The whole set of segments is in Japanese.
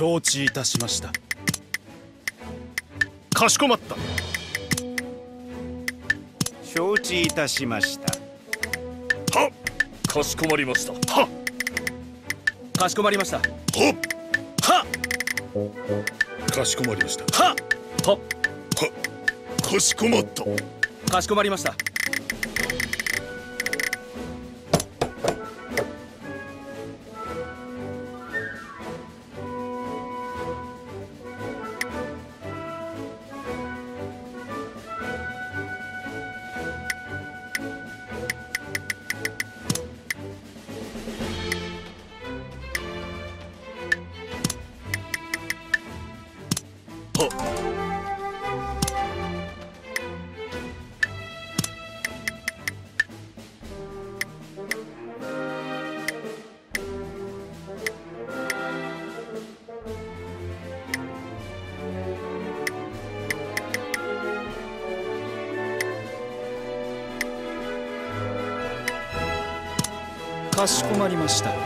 承知いたしました。かしこまった。承知いたしました。はかしこまりました。はかしこまりました。ははかしこまりました。ははかしこまった。かしこまりましたかしこまりました。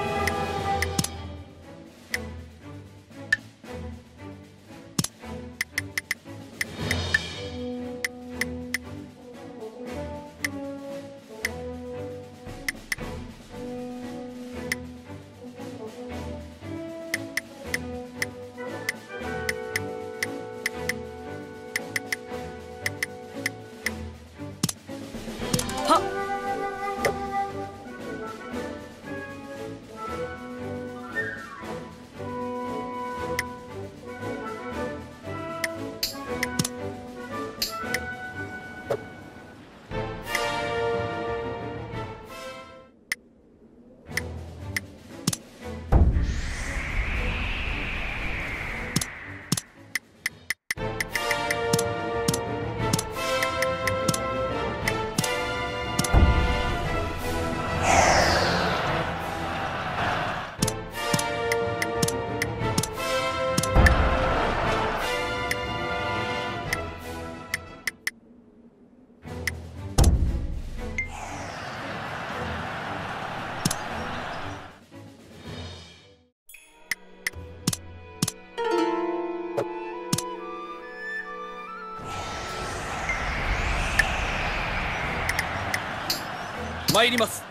参ります。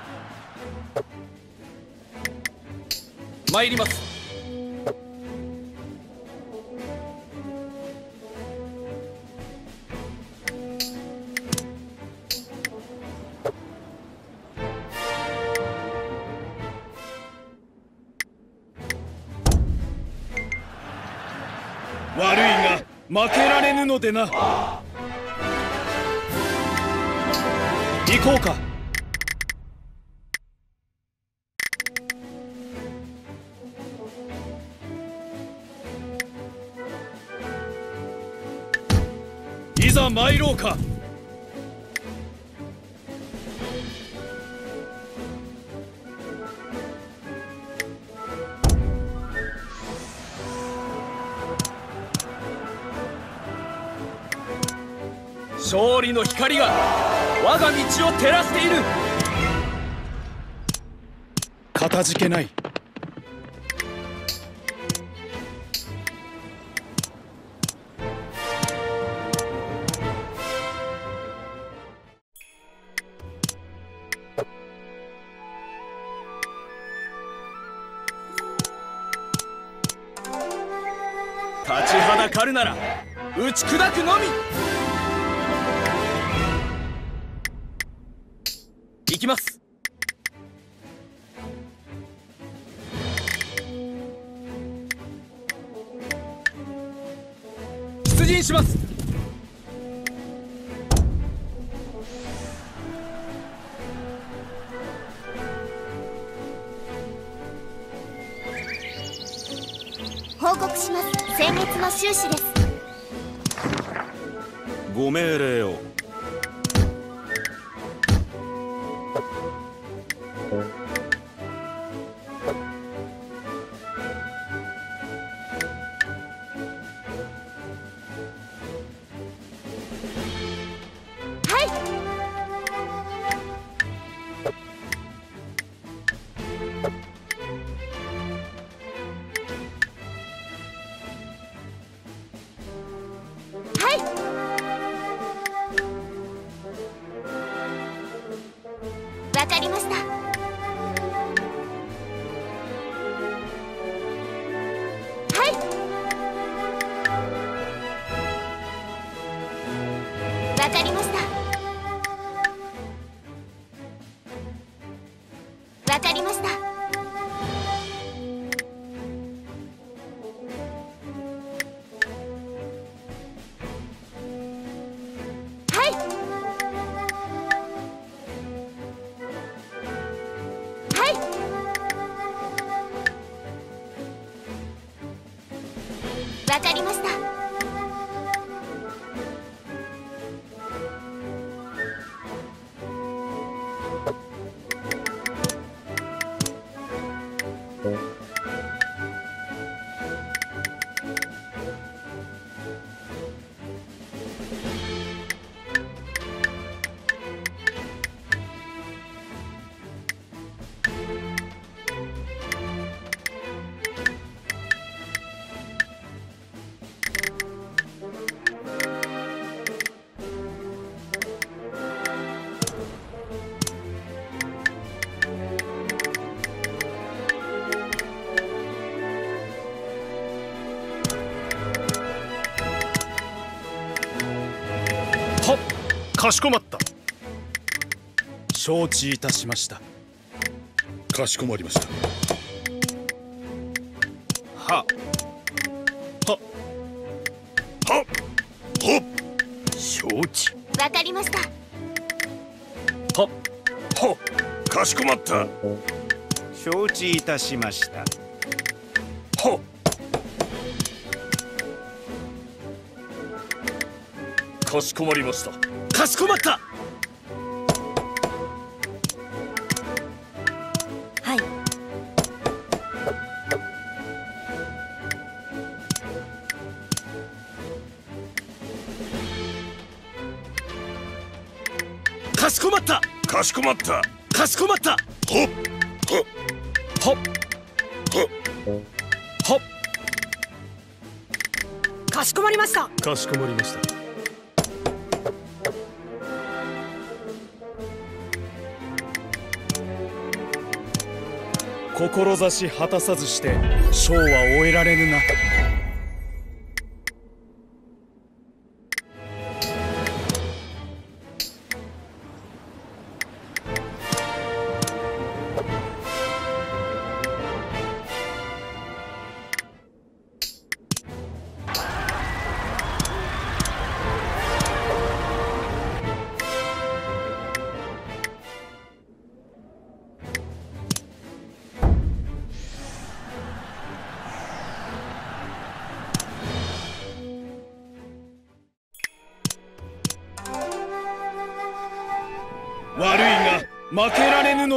参ります。悪いが負けられぬのでな。行こうか。うか。勝利の光が我が道を照らしている。かたじけない。あるなら打ち砕くのみ。かしこまった。承知いたしました。かしこまりました。はははほっ承知。わかりました。ははかしこまった。は承知いたしました。かしこまりましたかしこまった。はい。かしこまった。かしこまった。かしこまった。ほっ。はっ。はっ。かしこまりました。かしこまりました志果たさずして賞は終えられぬな。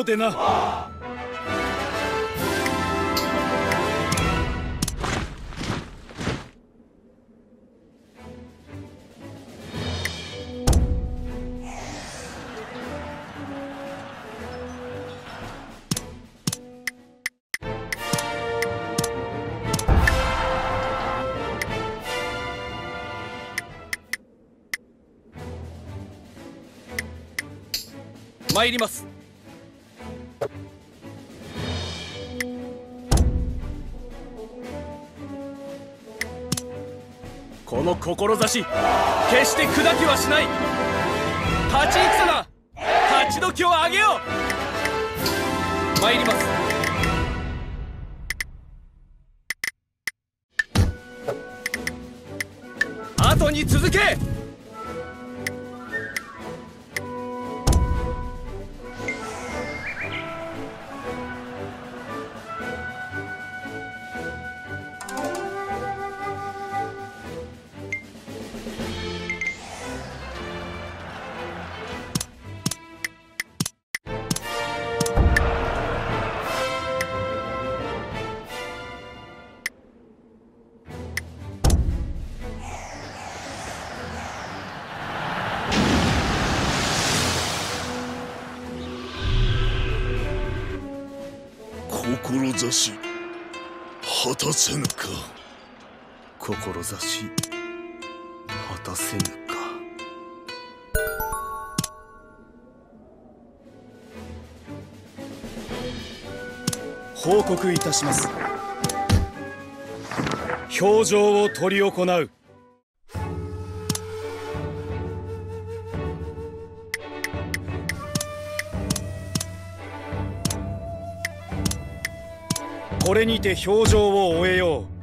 でな。参ります。の志決して砕きはしない。立ち戦だ立ち時をあげよう。参ります。せぬか。志果たせぬか。報告いたします。表情を執り行う。れにて表情を終えよう。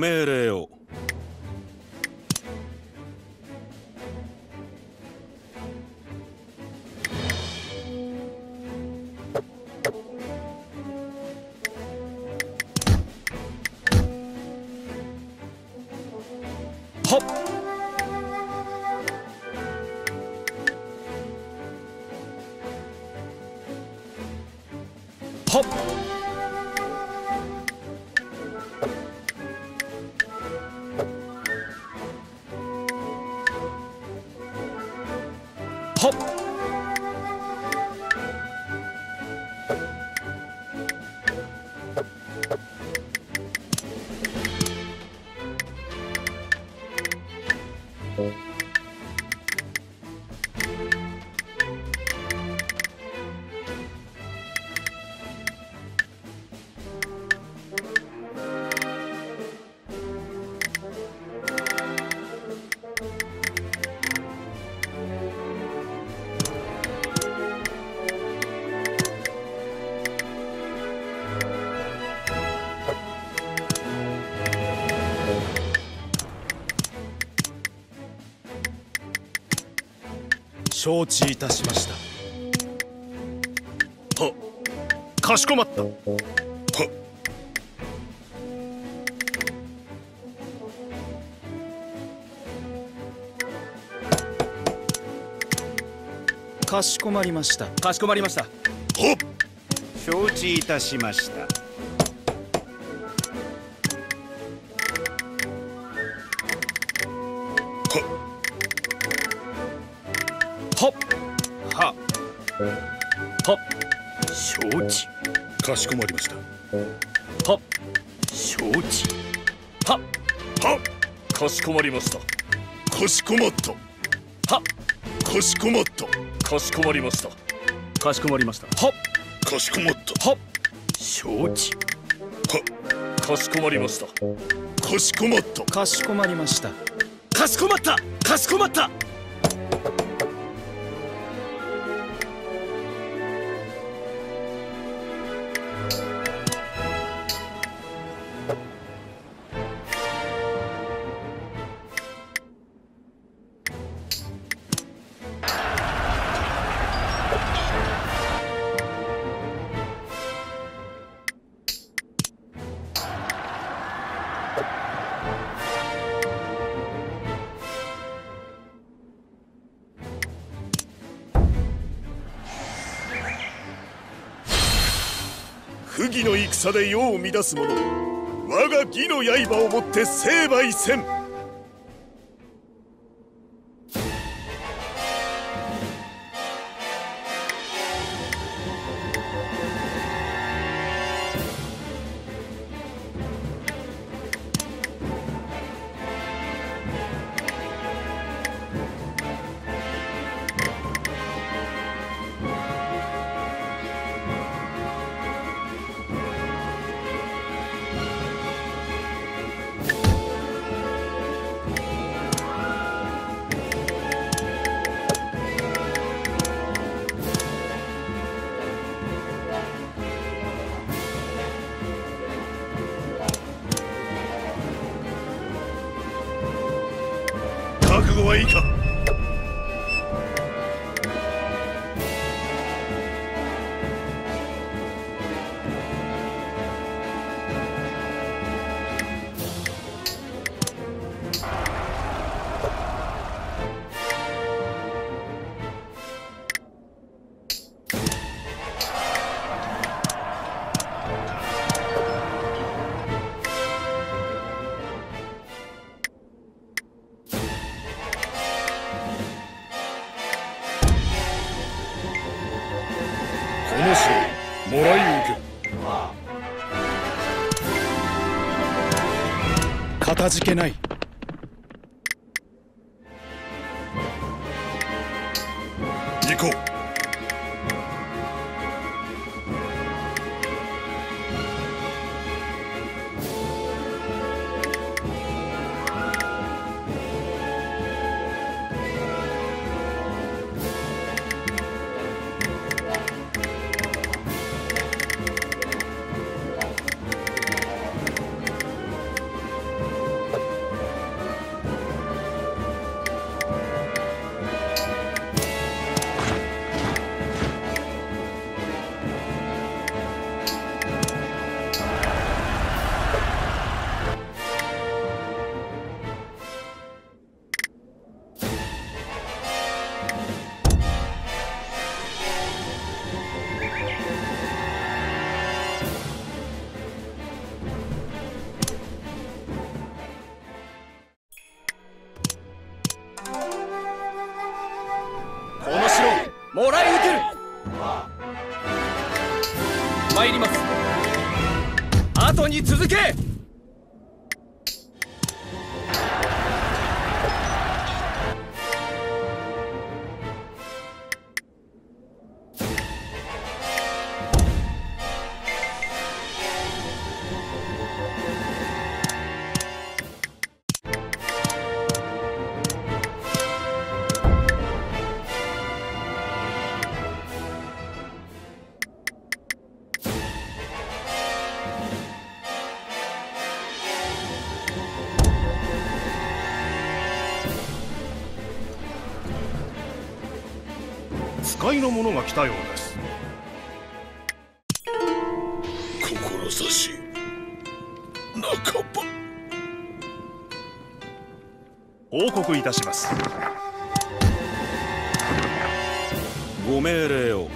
ご承知いたしました。はかしこまった。は。かしこまりました。かしこまりました。は。承知いたしましたかしこまりました。はっ。承知はっ。はかしこまりました。かしこまった。はかしこまった。かしこまりました。かしこまりました。はかしこまった。は承知かしこまりました。かしこまった。かしこまりました。かしこまった。かしこまった不義の戦で世を乱す者。我が義の刃をもって成敗せん。たじけない。行こう。使いの者が来たようです。志半ば。報告いたします。ご命令を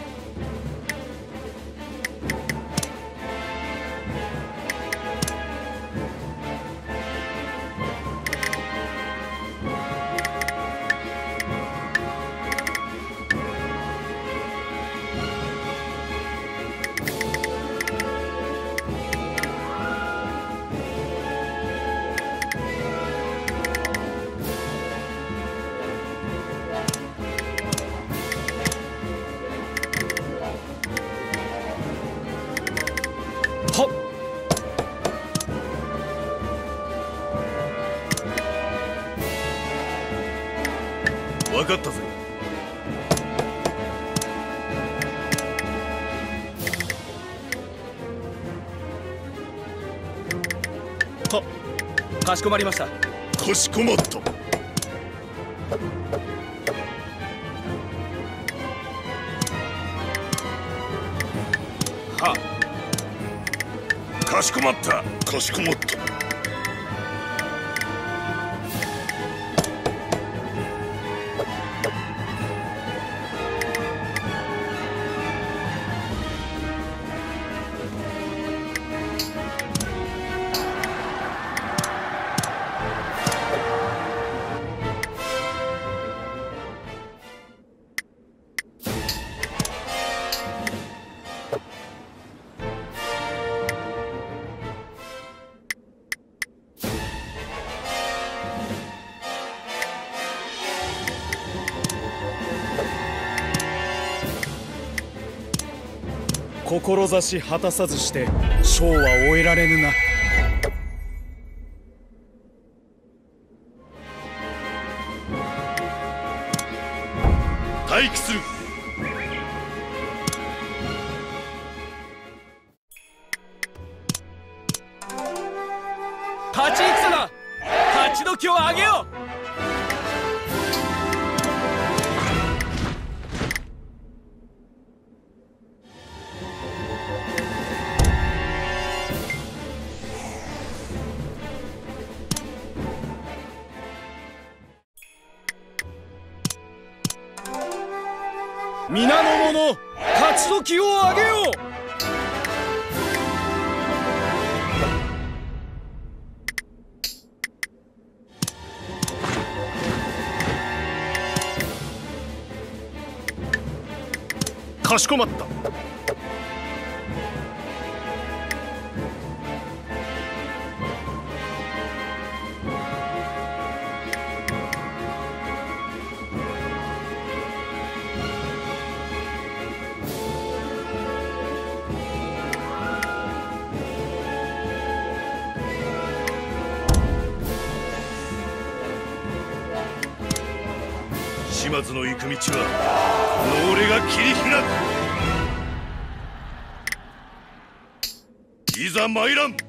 しこまりました。かしこまったはかしこまった。かしこまった志果たさずして賞は終えられぬな。かしこまった。島津の行く道は俺が切り開く。いざ参らん。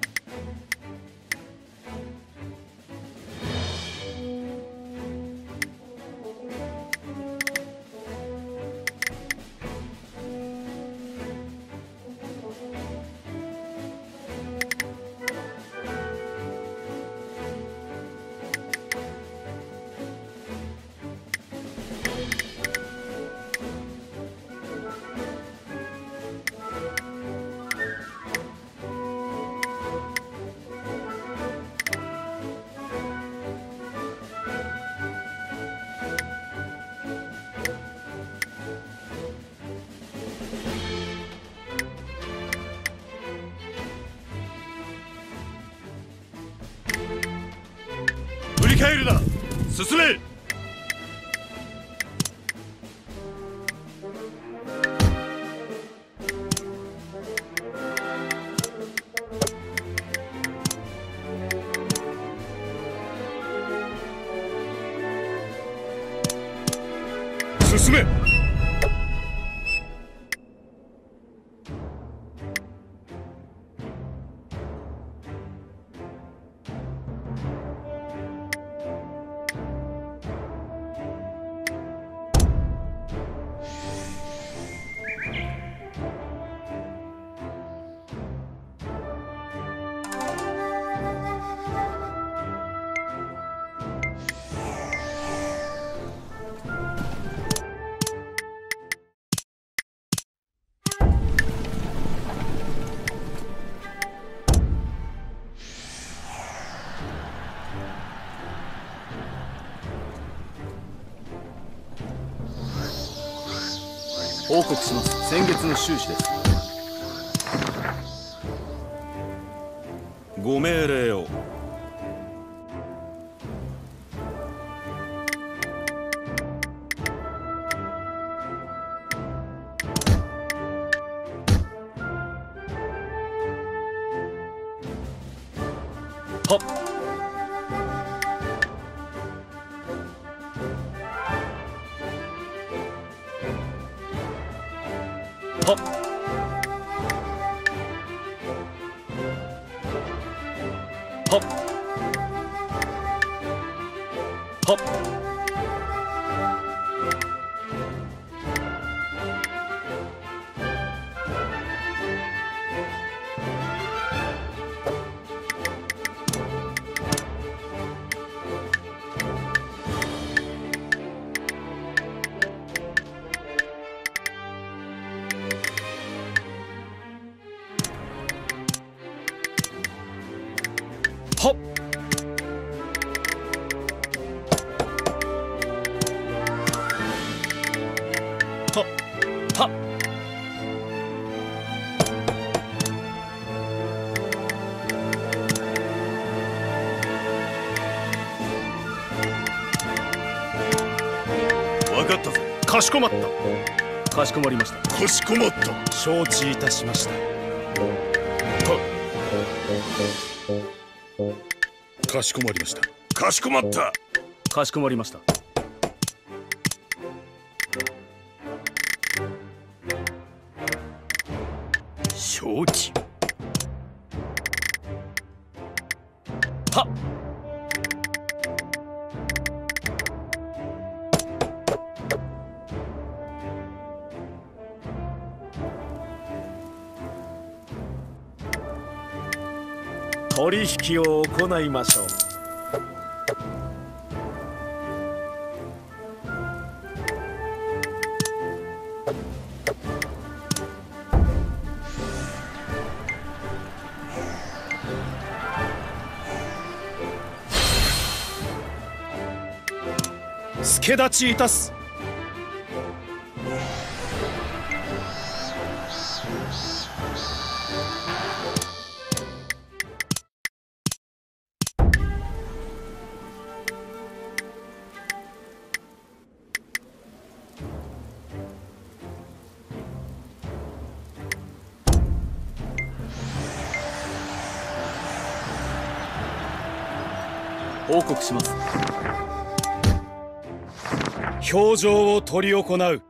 報告します。先月の収支です。ご命令を。かしこまった。かしこまりました。かしこまった。承知いたしました。かしこまりました。かしこまった。かしこまりました行いましょう。助立ちいたす。報告します。表情を執り行う。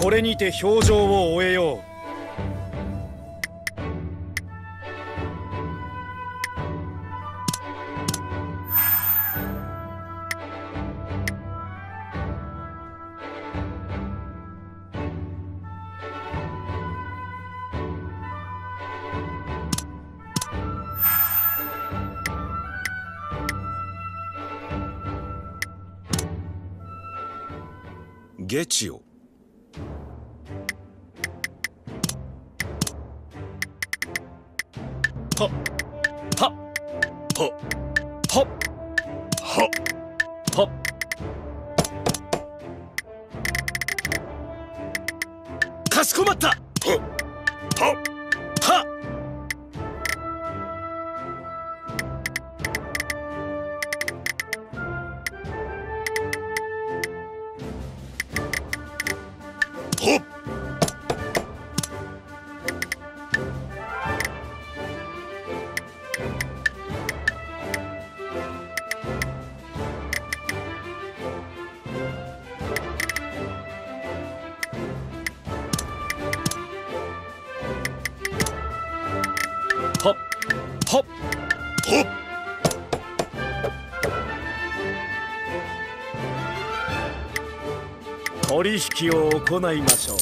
これにて表情を終えよう。取引を行いましょう。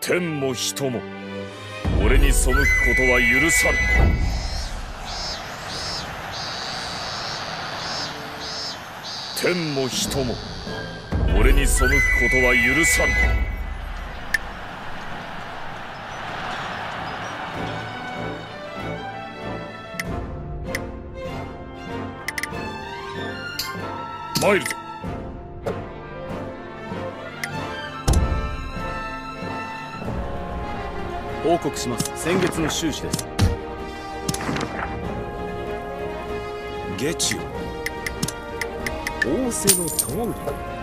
天も人も俺に背くことは許さぬ天も人も俺に背くことは許さぬ参るぞ。報告します。先月の収支です。月中。仰せの通り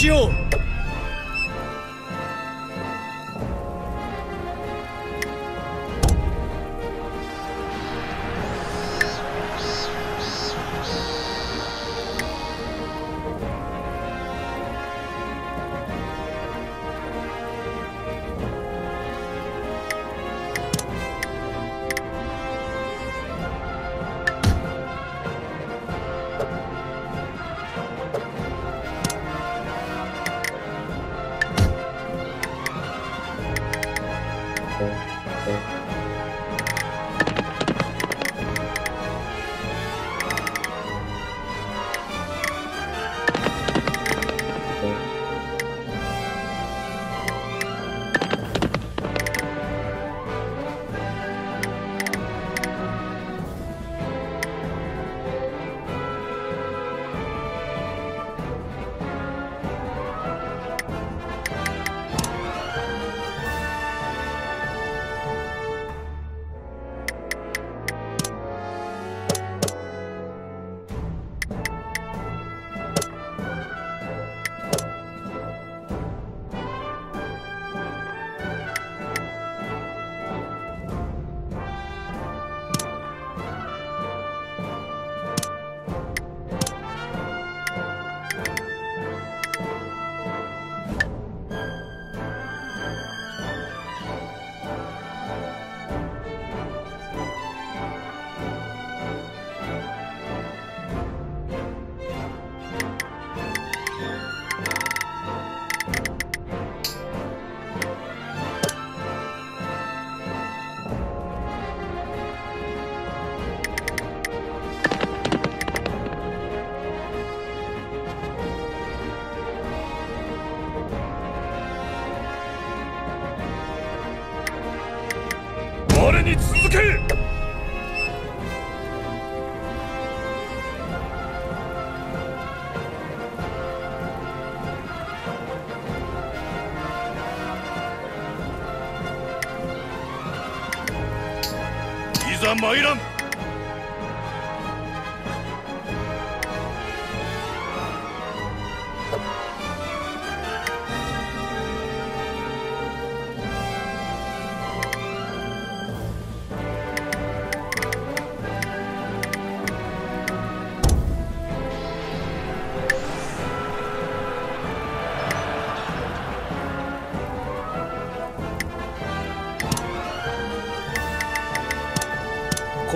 救。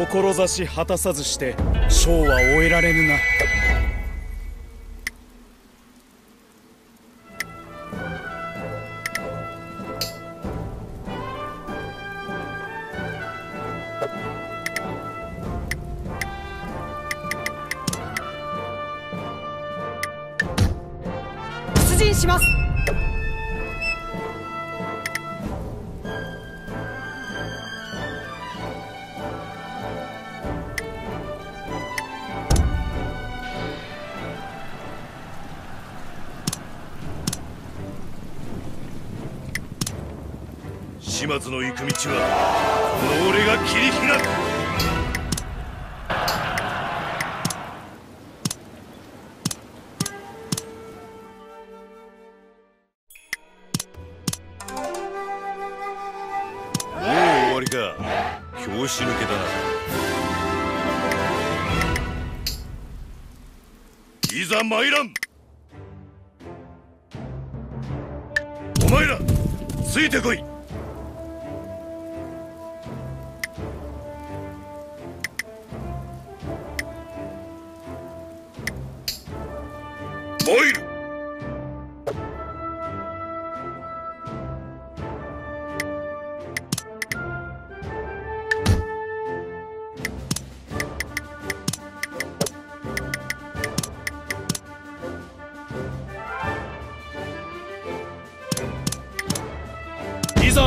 志果たさずして賞は終えられぬな。松の行く道は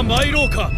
参ろうか。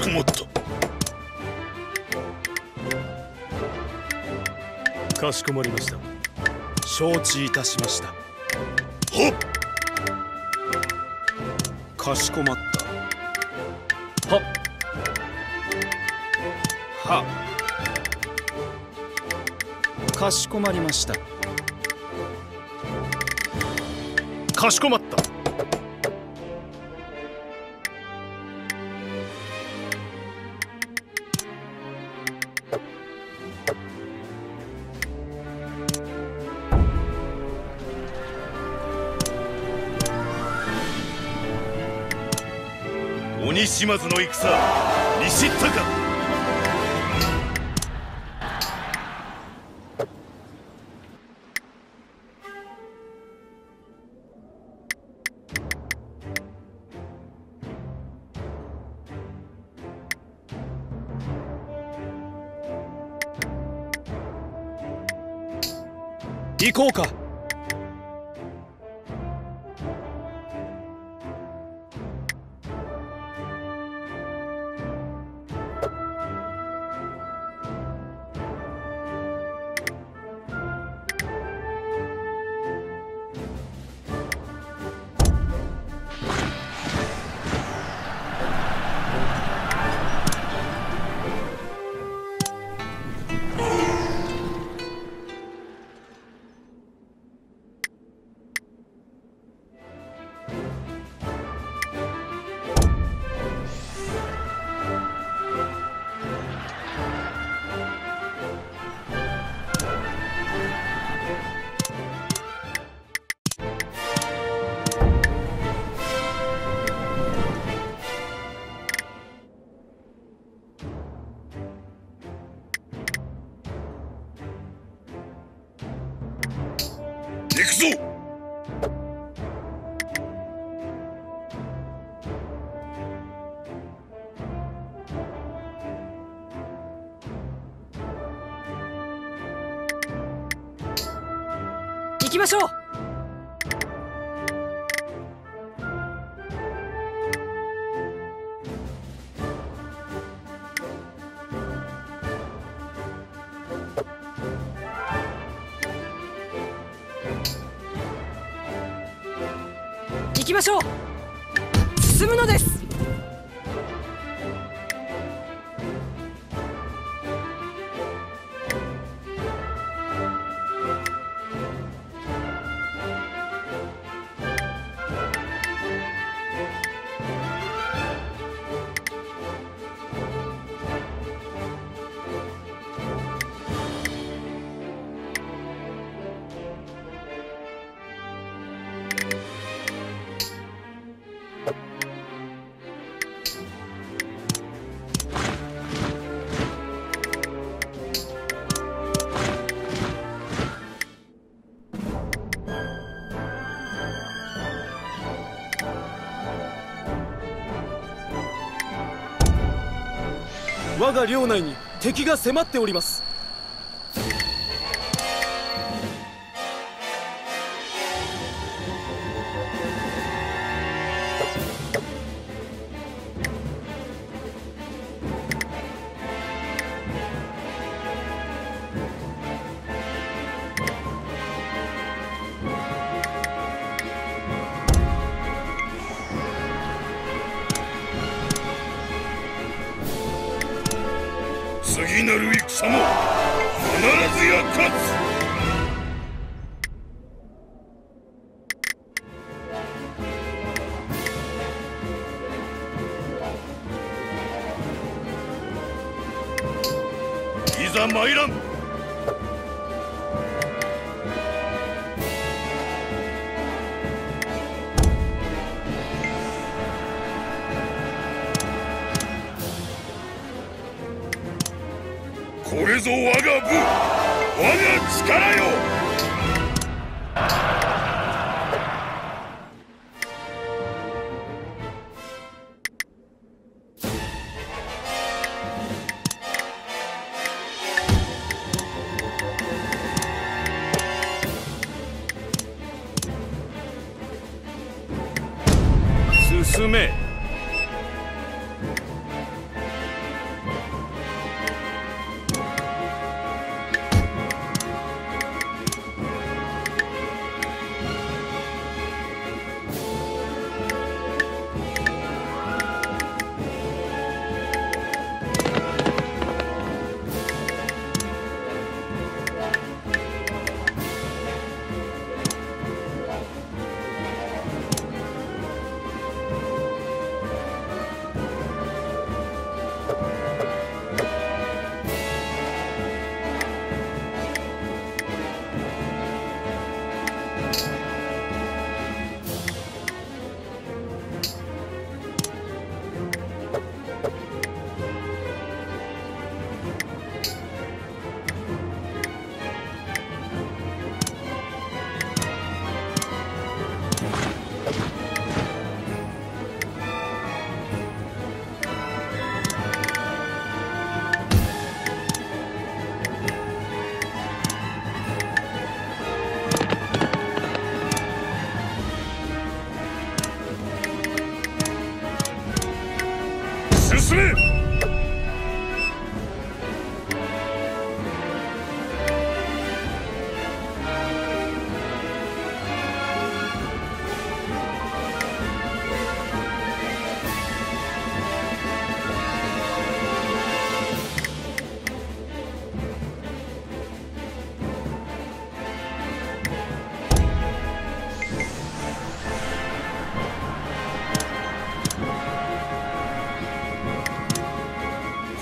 しこまった。かしこまりました。承知いたしました。はっ！かしこまった。はっ！はかしこまりました。かしこまった。島津の戦見知我が領内に敵が迫っております。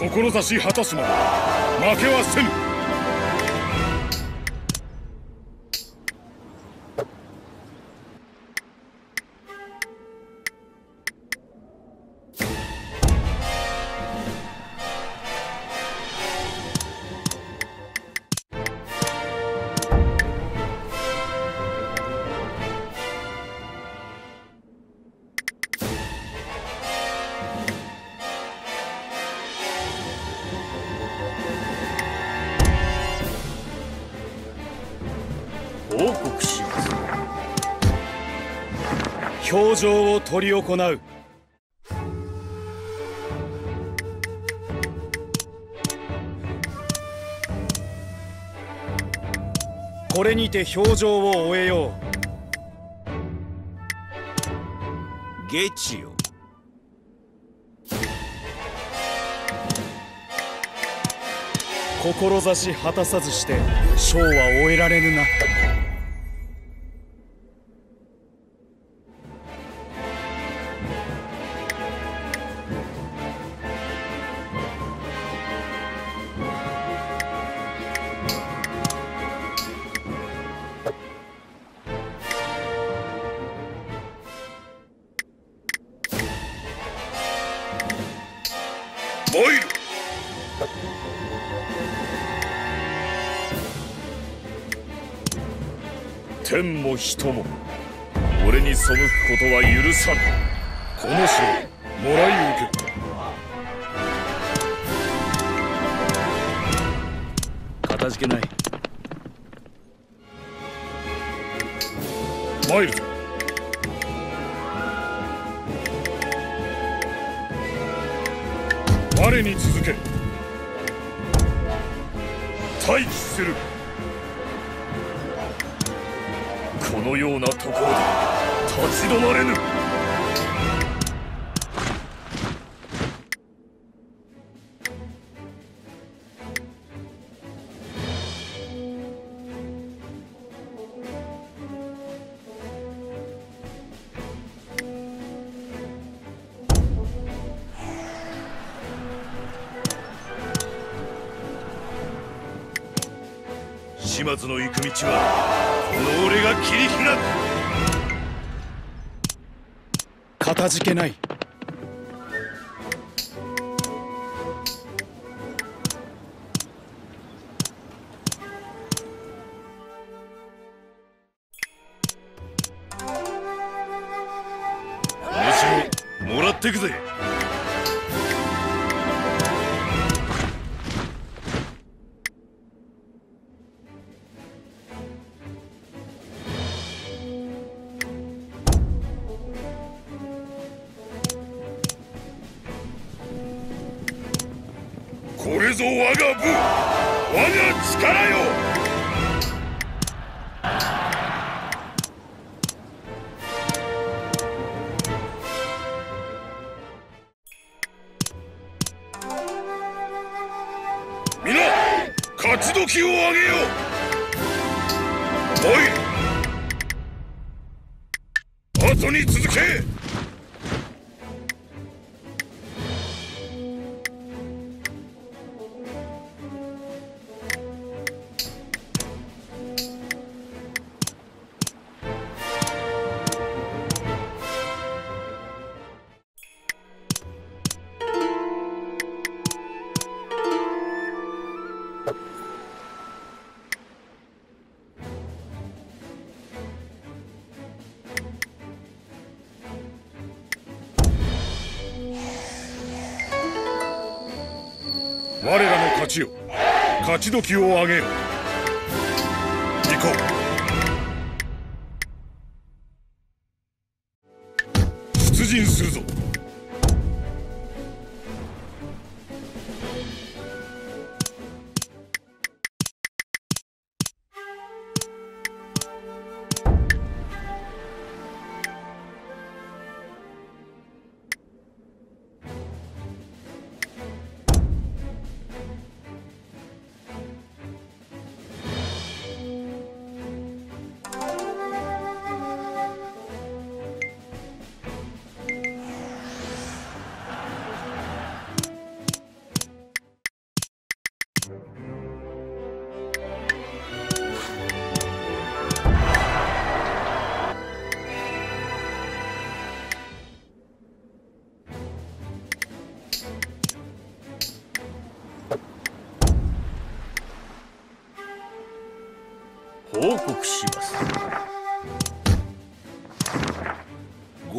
志果たすまで負けはせぬ。を執り行う。これにて表情を終えよう。ゲチよ。志果たさずして章は終えられぬなも人も。俺に背くことは許さぬ。この城もらい受けかたじけない。参るぞ。我に続け。待機するようなところで立ち止まれぬ。島津の行く道はじけない。勝どきをあげよおい。後に続け。勝ち時を上げよ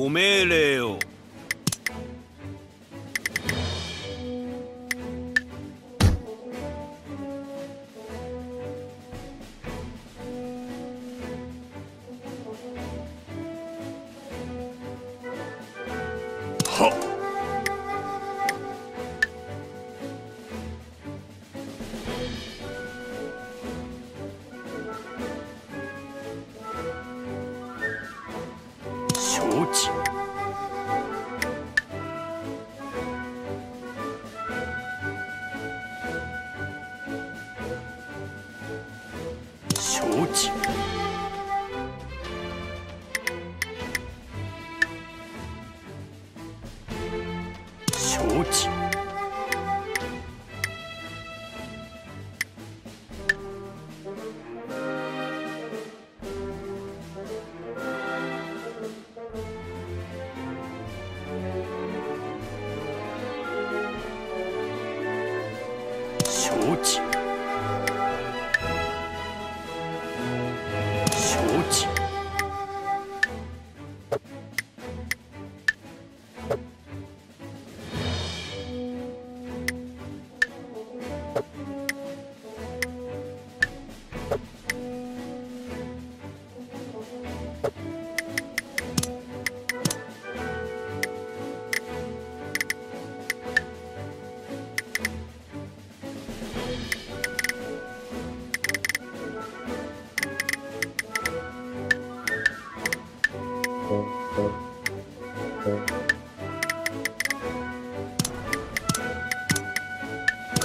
ご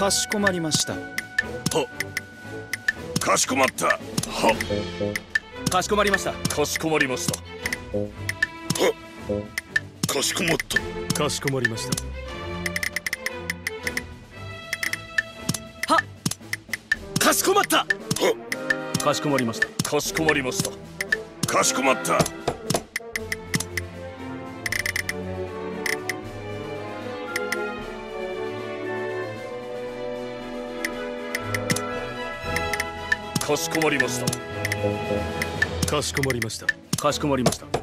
かしこまりました。かしこまった。は。かしこまりました。かしこまりました。かしこまった。かしこまりました。かしこまった。かしこまりました。かしこまりました。かしこまったかしこまりました。かしこまりました。かしこまりました